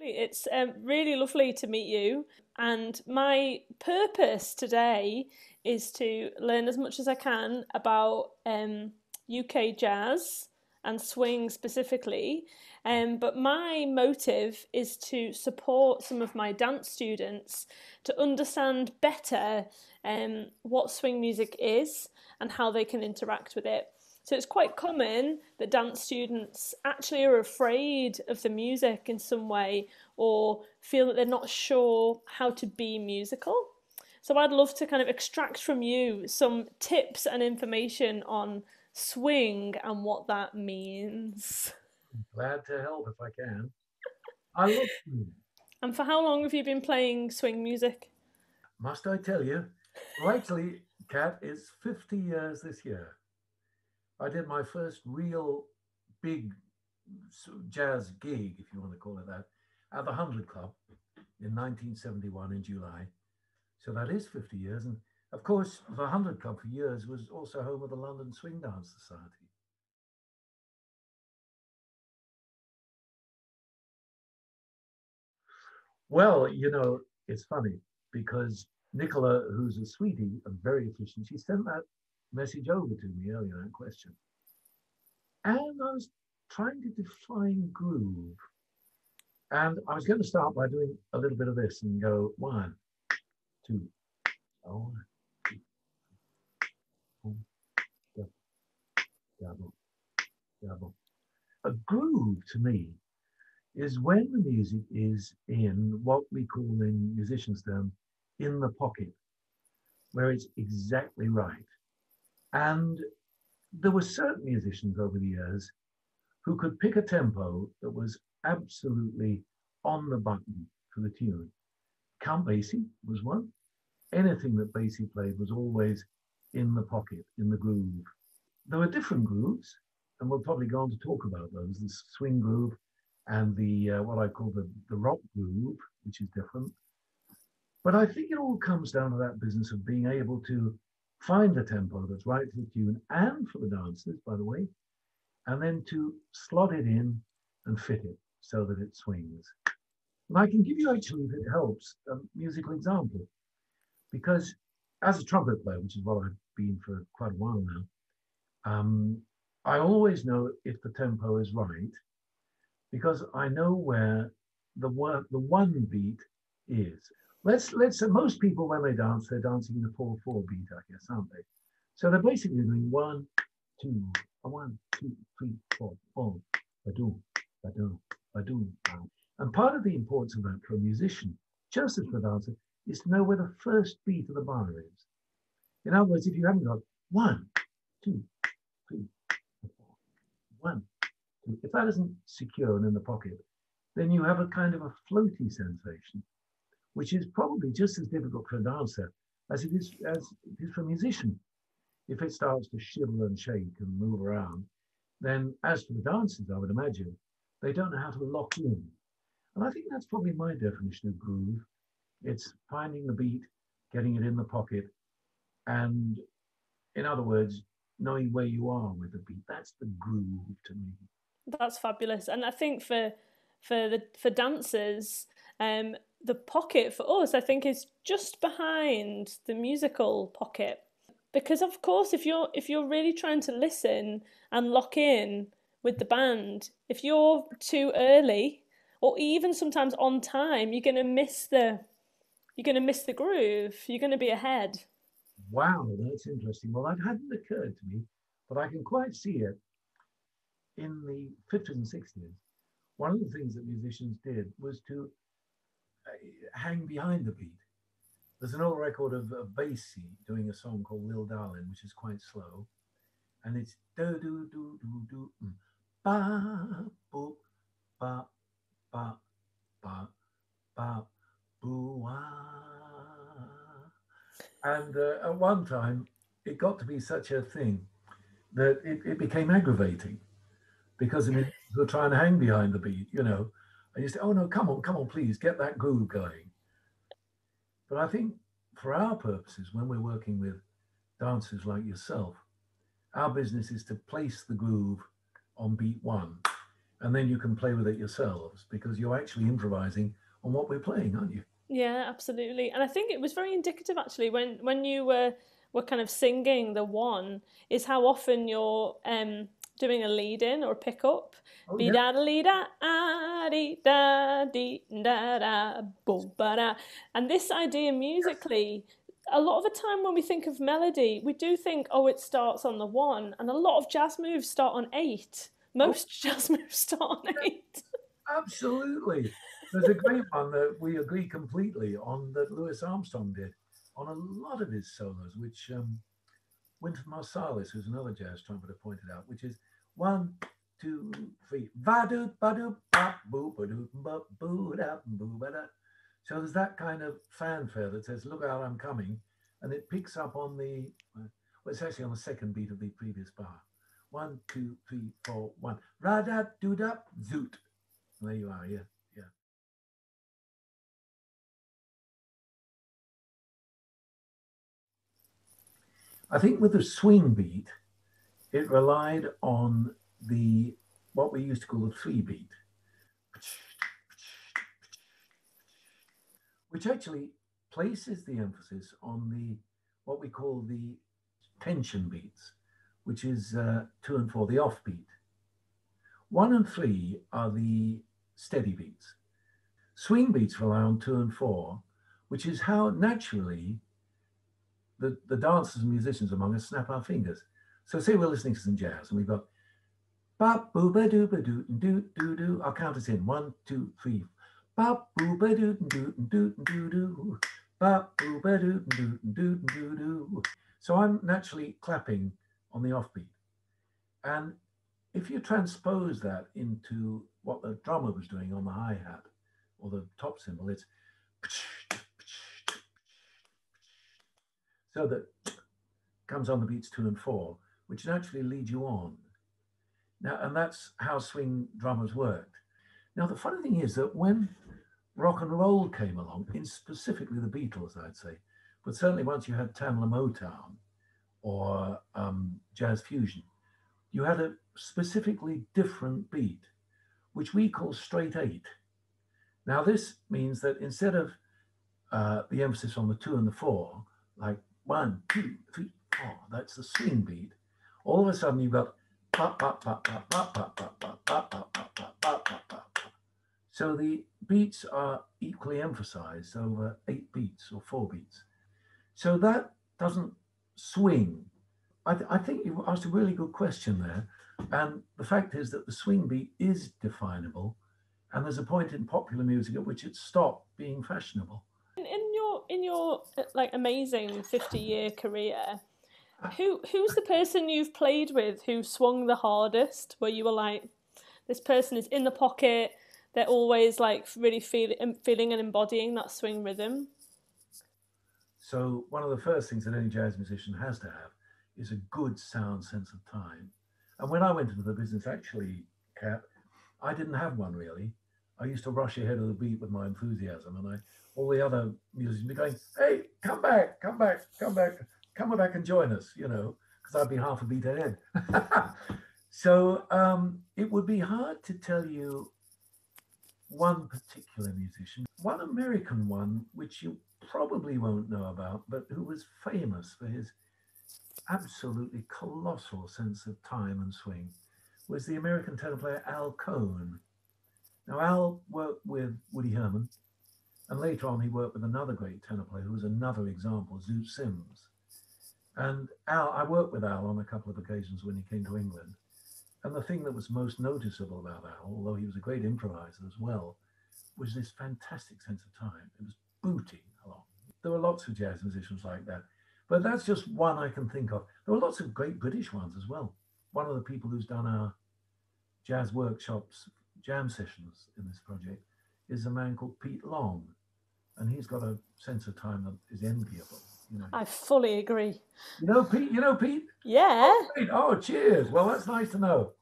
It's um, really lovely to meet you. And my purpose today is to learn as much as I can about um, UK jazz and swing specifically. Um, but my motive is to support some of my dance students to understand better um, what swing music is and how they can interact with it. So it's quite common that dance students actually are afraid of the music in some way or feel that they're not sure how to be musical. So I'd love to kind of extract from you some tips and information on swing and what that means. Glad to help if I can. I love swing. And for how long have you been playing swing music? Must I tell you? Actually, Cat, it's 50 years this year. I did my first real big jazz gig, if you want to call it that, at the Hundred Club in 1971 in July. So that is 50 years. And of course, the Hundred Club for years was also home of the London Swing Dance Society. Well, you know, it's funny because Nicola, who's a sweetie and very efficient, she sent that message over to me earlier that question. And I was trying to define groove. And I was going to start by doing a little bit of this and go one, two, oh, double, double. A groove to me is when the music is in what we call in musicians' term in the pocket, where it's exactly right. And there were certain musicians over the years who could pick a tempo that was absolutely on the button for the tune. Count Basie was one. Anything that Basie played was always in the pocket, in the groove. There were different grooves, and we'll probably go on to talk about those the swing groove and the uh, what I call the, the rock groove, which is different. But I think it all comes down to that business of being able to find the tempo that's right for the tune and for the dancers, by the way, and then to slot it in and fit it so that it swings. And I can give you actually, if it helps, a musical example. Because as a trumpet player, which is what I've been for quite a while now, um, I always know if the tempo is right because I know where the the one beat is. Let's let's most people when they dance, they're dancing the four four beat, I guess, aren't they? So they're basically doing one, two, one, two, three, four, four, ba-doom, ba-doom, ba-doom. And part of the importance of that for a musician, just as for a dancer, is to know where the first beat of the bar is. In other words, if you haven't got one, two, three, four, one, two, if that isn't secure and in the pocket, then you have a kind of a floaty sensation which is probably just as difficult for a dancer as it is as it is for a musician. If it starts to shiver and shake and move around, then as for the dancers, I would imagine, they don't know how to lock in. And I think that's probably my definition of groove. It's finding the beat, getting it in the pocket, and in other words, knowing where you are with the beat. That's the groove to me. That's fabulous. And I think for for the for dancers, um, the pocket for us, I think, is just behind the musical pocket. Because of course, if you're if you're really trying to listen and lock in with the band, if you're too early or even sometimes on time, you're gonna miss the you're gonna miss the groove. You're gonna be ahead. Wow, that's interesting. Well, that hadn't occurred to me, but I can quite see it. In the 50s and 60s, one of the things that musicians did was to hang behind the beat. There's an old record of, of Basie doing a song called Lil Darlin', which is quite slow. And it's do do do do do mm. ba boop ba ba ba ba boo And uh, at one time, it got to be such a thing that it, it became aggravating because I mean, were trying to hang behind the beat, you know, and you say, oh no, come on, come on, please get that groove going. But I think for our purposes, when we're working with dancers like yourself, our business is to place the groove on beat one. and then you can play with it yourselves because you're actually improvising on what we're playing, aren't you? Yeah, absolutely. And I think it was very indicative actually when when you were were kind of singing the one is how often you're um doing a lead in or a pick up. Oh, Be da da lee da ah dee da dee da da boom ba da. And this idea musically, a lot of the time when we think of melody, we do think, oh, it starts on the one, and a lot of jazz moves start on eight. Most jazz moves start on eight. Absolutely. There's a great one that we agree completely on that Louis Armstrong did on a lot of his solos, which um, Wynton Marsalis, who's another jazz trumpeter, pointed out, which is one, two, three, ba do ba boo ba do ba boo da boo ba da. So there's that kind of fanfare that says, "Look out, I'm coming," and it picks up on the. Well, it's actually on the second beat of the previous bar. One, two, three, four, one. Ra da do da zoot. And there you are. Yeah, yeah. I think with the swing beat, it relied on the what we used to call the three beat, which actually places the emphasis on the what we call the tension beats, which is uh, two and four, the off beat. One and three are the steady beats. Swing beats rely on two and four, which is how naturally the, the dancers and musicians among us snap our fingers. So say we're listening to some jazz and we've got ba boo ba doo ba doo doo doo doo. I'll count us in. One, two, three. Ba boo ba doo doo doo doo doo. Ba boo ba doo doo doo doo doo. So I'm naturally clapping on the offbeat. And if you transpose that into what the drummer was doing on the hi-hat or the top cymbal, it's so that comes on the beats two and four, which naturally lead you on. Now, and that's how swing drummers worked. Now, the funny thing is that when rock and roll came along, in specifically the Beatles, I'd say, but certainly once you had Tamla Motown or um, jazz fusion, you had a specifically different beat, which we call straight eight. Now, this means that instead of uh, the emphasis on the two and the four, like one, two, three, four, that's the swing beat, all of a sudden you've got so the beats are equally emphasized over eight beats or four beats. So that doesn't swing. I, th- I think you asked a really good question there. And the fact is that the swing beat is definable. And there's a point in popular music at which it stopped being fashionable. In, in your in your like amazing 50 year career, who who's the person you've played with who swung the hardest? Where you were like, this person is in the pocket. They're always like really feeling feeling and embodying that swing rhythm. So one of the first things that any jazz musician has to have is a good sound sense of time. And when I went into the business, actually, Cat, I didn't have one really. I used to rush ahead of the beat with my enthusiasm, and I all the other musicians be going, "Hey, come back, come back, come back, come back and join us," you know, because I'd be half a beat ahead. so um, it would be hard to tell you one particular musician, one American one, which you probably won't know about, but who was famous for his absolutely colossal sense of time and swing, was the American tenor player Al Cohn. Now, Al worked with Woody Herman, and later on he worked with another great tenor player who was another example, Zoot Sims. And Al, I worked with Al on a couple of occasions when he came to England. And the thing that was most noticeable about Al, although he was a great improviser as well, was this fantastic sense of time. It was booting along. There were lots of jazz musicians like that, but that's just one I can think of. There were lots of great British ones as well. One of the people who's done our jazz workshops, jam sessions in this project is a man called Pete Long, and he's got a sense of time that is enviable. You know, I fully agree. you know Pete. You know Pete. Yeah. Oh, Pete. Oh, cheers. Well, that's nice to know.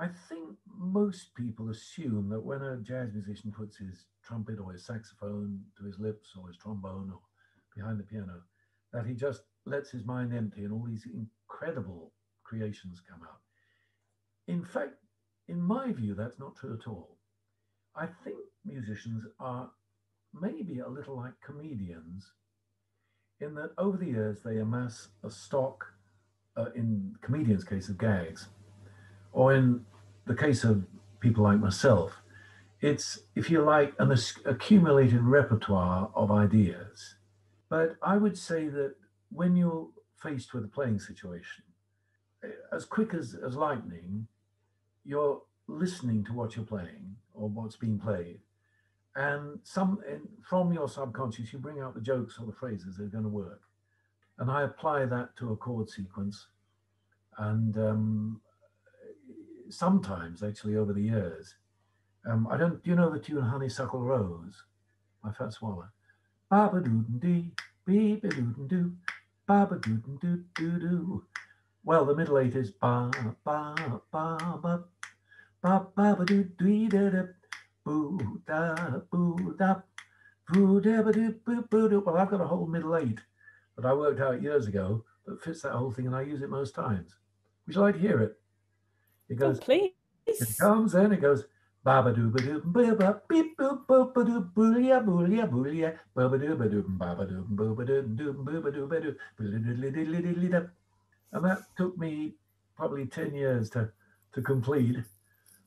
I think most people assume that when a jazz musician puts his trumpet or his saxophone to his lips or his trombone or behind the piano, that he just lets his mind empty and all these incredible creations come out. In fact, in my view, that's not true at all. I think musicians are maybe a little like comedians in that over the years they amass a stock, uh, in comedians' case of gags, or in the case of people like myself, it's, if you like, an accumulated repertoire of ideas. But I would say that when you're faced with a playing situation, eh, as quick as, as lightning, you're listening to what you're playing or what's being played. And some from your subconscious, you bring out the jokes or the phrases that are going to work. And I apply that to a chord sequence. And um, sometimes, actually, over the years, um, I don't. Do you know the tune "Honeysuckle Rose"? My Fats Waller. Baba doo dee, beep doo doo, baba doo doo doo doo. Well, the middle eight is ba ba ba ba ba ba ba doo dee da da boo da boo da boo da ba doo boo boo doo. Well, I've got a whole middle eight that I worked out years ago that fits that whole thing, and I use it most times. Would you like to hear it? It goes. Oh, please. It comes in. It goes. Baba doo ba doo ba ba beep boop boop ba doo boolia boolia boolia ba ba doo ba doo ba ba doo boo ba doo doo boo ba doo ba doo and that took me probably 10 years to to complete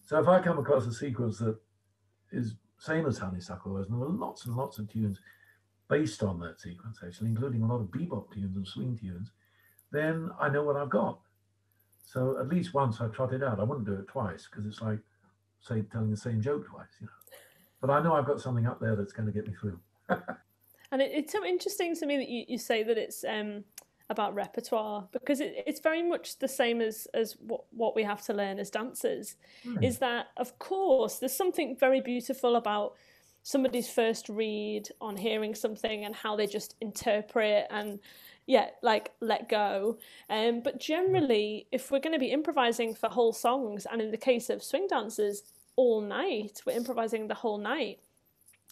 so if I come across a sequence that is same as Honeysuckle Rose, and there were lots and lots of tunes based on that sequence actually including a lot of bebop tunes and swing tunes then I know what I've got so at least once I trot it out I wouldn't do it twice because it's like say telling the same joke twice, you know. But I know I've got something up there that's going to get me through. and it, it's so interesting to me that you, you say that it's um, about repertoire because it, it's very much the same as as what, what we have to learn as dancers. Mm. Is that of course there's something very beautiful about somebody's first read on hearing something and how they just interpret and yeah, like let go. Um, but generally, if we're going to be improvising for whole songs, and in the case of swing dancers, all night, we're improvising the whole night.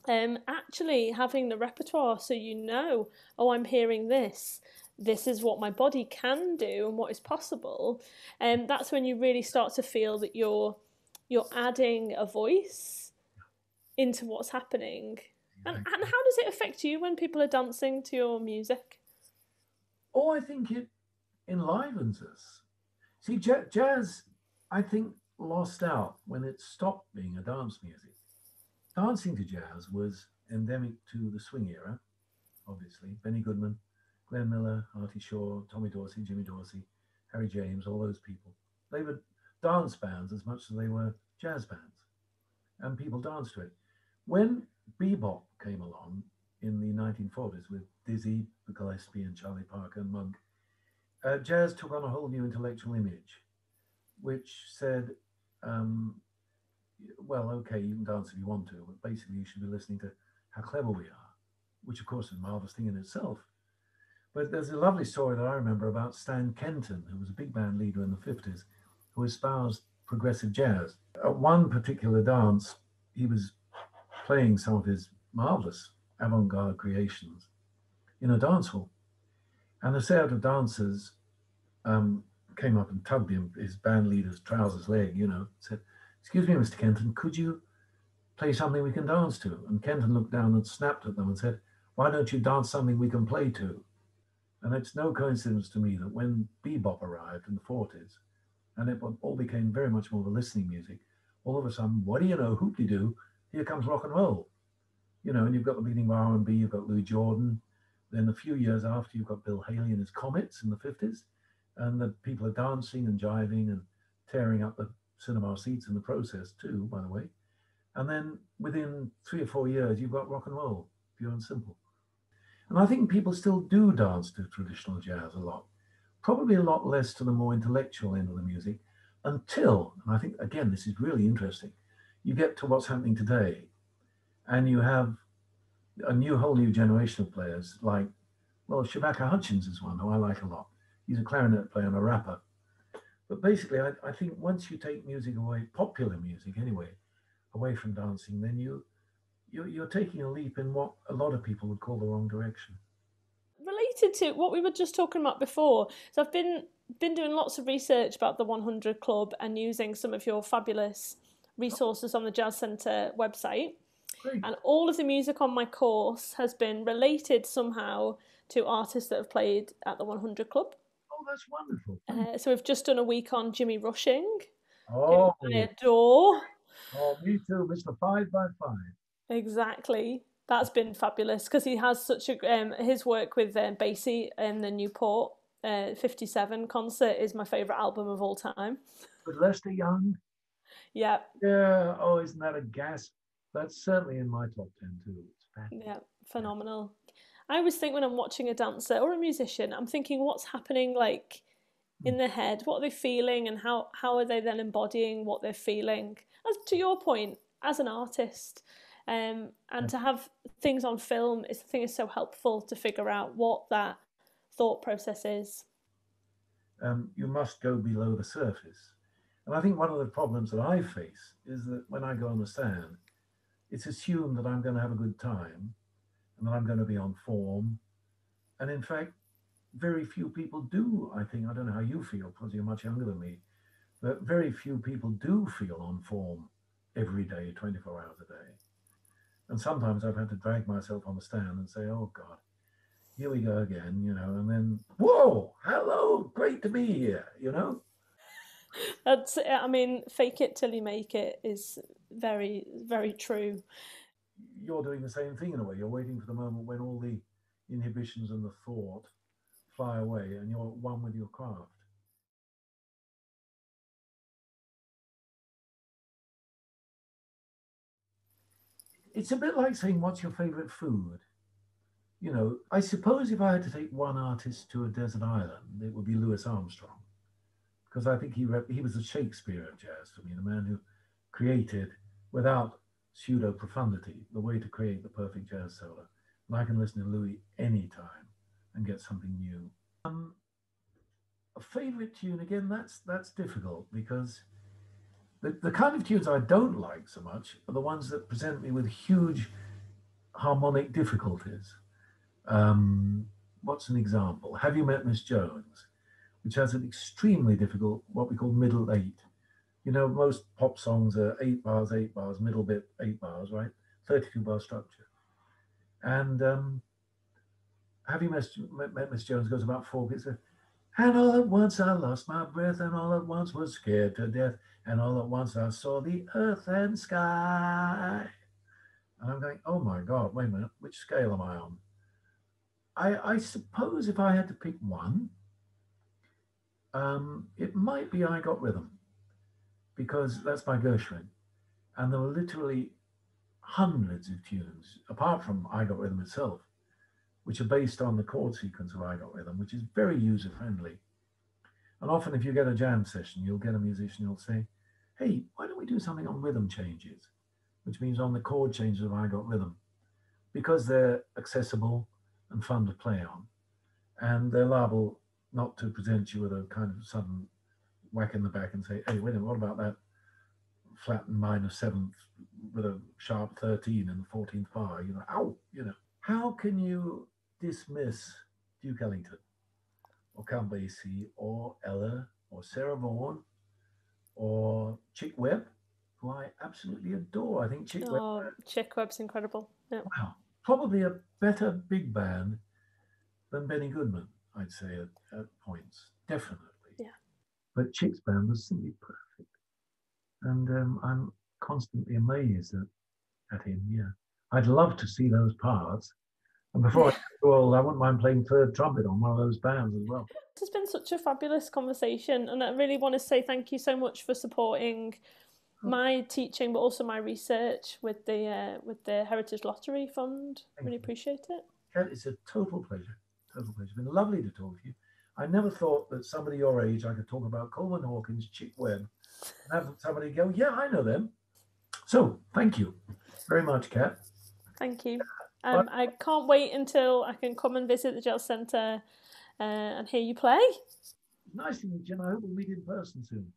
Um, actually having the repertoire so you know, oh, I'm hearing this. This is what my body can do and what is possible. And um, that's when you really start to feel that you're you're adding a voice into what's happening. And, and how does it affect you when people are dancing to your music? Oh, I think it enlivens us. See, jazz, I think, lost out when it stopped being a dance music. Dancing to jazz was endemic to the swing era, obviously. Benny Goodman, Glenn Miller, Artie Shaw, Tommy Dorsey, Jimmy Dorsey, Harry James, all those people. They were dance bands as much as they were jazz bands. And people danced to it. When bebop came along in the 1940s with Dizzy, Gillespie, and Charlie Parker and Monk, uh, jazz took on a whole new intellectual image, which said, um, well, okay, you can dance if you want to, but basically you should be listening to how clever we are, which of course is a marvelous thing in itself. But there's a lovely story that I remember about Stan Kenton, who was a big band leader in the 50s, who espoused progressive jazz. At one particular dance, he was playing some of his marvelous avant-garde creations in a dance hall. And a set of dancers um, came up and tugged him, his band leader's trousers leg, you know, said, excuse me, Mr. Kenton, could you play something we can dance to? And Kenton looked down and snapped at them and said, why don't you dance something we can play to? And it's no coincidence to me that when bebop arrived in the 40s, and it all became very much more of a listening music, all of a sudden, what do you know, hoopty-doo, here comes rock and roll you know, and you've got the beginning of R&B, you've got Louis Jordan. Then a few years after, you've got Bill Haley and his Comets in the 50s. And the people are dancing and jiving and tearing up the cinema seats in the process too, by the way. And then within three or four years, you've got rock and roll, pure and simple. And I think people still do dance to traditional jazz a lot, probably a lot less to the more intellectual end of the music until, and I think, again, this is really interesting, you get to what's happening today and you have a new whole new generation of players like well Shabaka Hutchings is one who I like a lot. He's a clarinet player and a rapper. But basically I, I think once you take music away, popular music anyway, away from dancing, then you you're, you're taking a leap in what a lot of people would call the wrong direction. related to what we were just talking about before. So I've been been doing lots of research about the 100 Club and using some of your fabulous resources on the Jazz Centre website. Great. And all of the music on my course has been related somehow to artists that have played at the 100 Club. Oh, that's wonderful. Uh, so we've just done a week on Jimmy Rushing, Oh, I adore. oh, me too, Mr. Five by Five. Exactly. That's been fabulous because he has such a um, his work with um, Basie and the Newport uh, 57 concert is my favorite album of all time. With Lester Young. Yeah, Yeah. Oh, isn't that a gas? That's certainly in my top ten too. It's yeah, phenomenal. I always think when I'm watching a dancer or a musician, I'm thinking what's happening like in their head, what are they feeling, and how how are they then embodying what they're feeling? As to your point, as an artist, um, and to have things on film is I think is so helpful to figure out what that thought process is. um, you must go below the surface. And I think one of the problems that I face is that when I go on the stand, it's assumed that I'm going to have a good time and I'm going to be on form. And in fact, very few people do. I think, I don't know how you feel because you're much younger than me, but very few people do feel on form every day, 24 hours a day. And sometimes I've had to drag myself on the stand and say, oh God, here we go again, you know, and then, whoa, hello, great to be here, you know? That's I mean, fake it till you make it is very very true. You're doing the same thing in a way. You're waiting for the moment when all the inhibitions and the thought fly away and you're one with your craft. It's a bit like saying, What's your favorite food? You know, I suppose if I had to take one artist to a desert island, it would be Louis Armstrong. Because I think he, rep- he was the Shakespeare of jazz for me, the man who created, without pseudo profundity, the way to create the perfect jazz solo. And I can listen to Louis anytime and get something new. Um, a favorite tune, again, that's that's difficult because the, the kind of tunes I don't like so much are the ones that present me with huge harmonic difficulties. Um, what's an example? Have you met Miss Jones? Which has an extremely difficult, what we call middle eight. You know, most pop songs are eight bars, eight bars, middle bit, eight bars, right? 32 bar structure. And um, Have you met, met Miss Jones goes about four bits. And all at once I lost my breath, and all at once was scared to death, and all at once I saw the earth and sky. And I'm going, oh my God, wait a minute, which scale am I on? I, I suppose if I had to pick one, um, it might be I Got Rhythm, because that's by Gershwin. And there were literally hundreds of tunes, apart from I Got Rhythm itself, which are based on the chord sequence of I Got Rhythm, which is very user friendly. And often, if you get a jam session, you'll get a musician who'll say, Hey, why don't we do something on rhythm changes, which means on the chord changes of I Got Rhythm, because they're accessible and fun to play on. And they're liable not to present you with a kind of sudden whack in the back and say, Hey, wait a minute, what about that flat minor seventh with a sharp 13 in the 14th bar? You know, ow, you know. How can you dismiss Duke Ellington or Count Basie or Ella or Sarah Vaughan or Chick Webb, who I absolutely adore. I think Chick Webb, Oh, Chick Webb's incredible. Yeah. wow, probably a better big band than Benny Goodman, I'd say at, at points, definitely. But Chick's band was simply perfect. And um, I'm constantly amazed at, at him, yeah. I'd love to see those parts. And before I get too old, I wouldn't mind playing third trumpet on one of those bands as well. It's been such a fabulous conversation, and I really want to say thank you so much for supporting Oh. my teaching, but also my research with the uh, with the Heritage Lottery Fund. Thank really you. appreciate it. Cat, it's a total pleasure. Total pleasure. It's been lovely to talk to you. I never thought that somebody your age, I could talk about Coleman Hawkins, Chick Webb, and have somebody go, yeah, I know them. So thank you very much, Cat. Thank you. Um, I can't wait until I can come and visit the Jazz Centre uh, and hear you play. Nice to meet you, and I hope we'll meet in person soon.